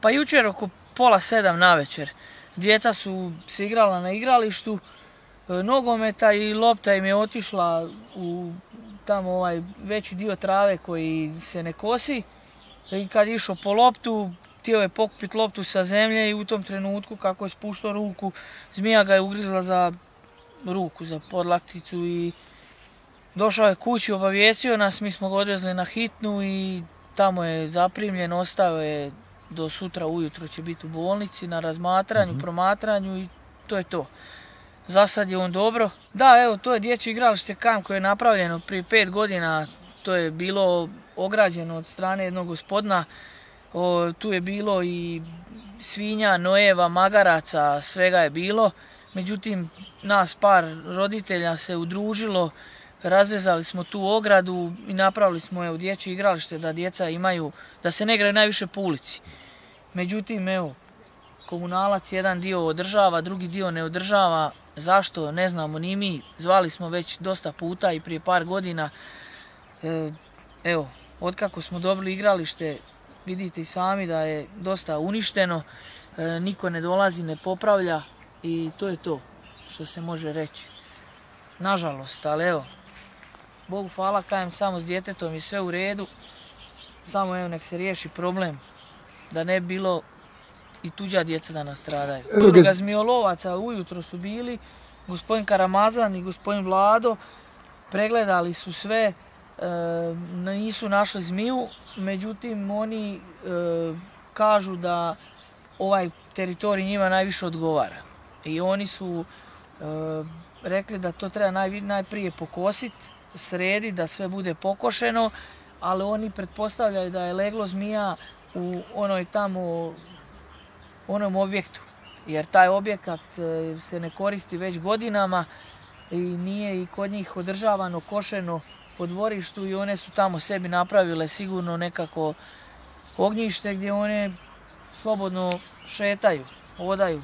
Pa jučer oko pola sedam na večer. Djeca su se igrala na igralištu e, nogometa i lopta im je otišla u tamo ovaj veći dio trave koji se ne kosi. I kad je išao po loptu, htio je pokupiti loptu sa zemlje i u tom trenutku kako je spuštao ruku, zmija ga je ugrizla za ruku, za podlakticu i došao je kući, obavijestio nas, mi smo ga odvezli na hitnu i tamo je zaprimljen, ostao je do sutra ujutro će biti u bolnici na razmatranju, mhm. promatranju i to je to. Za sad je on dobro. Da, evo, to je dječji igralište kam koje je napravljeno prije pet godina. To je bilo ograđeno od strane jednog gospodina. tu je bilo i svinja, nojeva, magaraca, svega je bilo. Međutim, nas par roditelja se udružilo, razrezali smo tu ogradu i napravili smo evo, dječje igralište da djeca imaju, da se ne igraju najviše po ulici. Međutim, evo, komunalac jedan dio održava, drugi dio ne održava. Zašto? Ne znamo ni mi. Zvali smo već dosta puta i prije par godina. E, evo, otkako smo dobili igralište, vidite i sami da je dosta uništeno. E, niko ne dolazi, ne popravlja i to je to što se može reći. Nažalost, ali evo, Bogu hvala, kajem samo s djetetom i sve u redu. Samo evo nek se riješi problem da ne bilo i tuđa djeca da nastradaju. Udruga zmijolovaca ujutro su bili, gospodin Karamazan i gospodin Vlado pregledali su sve, e, nisu našli zmiju, međutim oni e, kažu da ovaj teritorij njima najviše odgovara. I oni su e, rekli da to treba najprije pokositi, srediti, da sve bude pokošeno, ali oni pretpostavljaju da je leglo zmija u onoj tamo onom objektu. Jer taj objekat e, se ne koristi već godinama i nije i kod njih održavano, košeno po dvorištu i one su tamo sebi napravile sigurno nekako ognjište gdje one slobodno šetaju, odaju.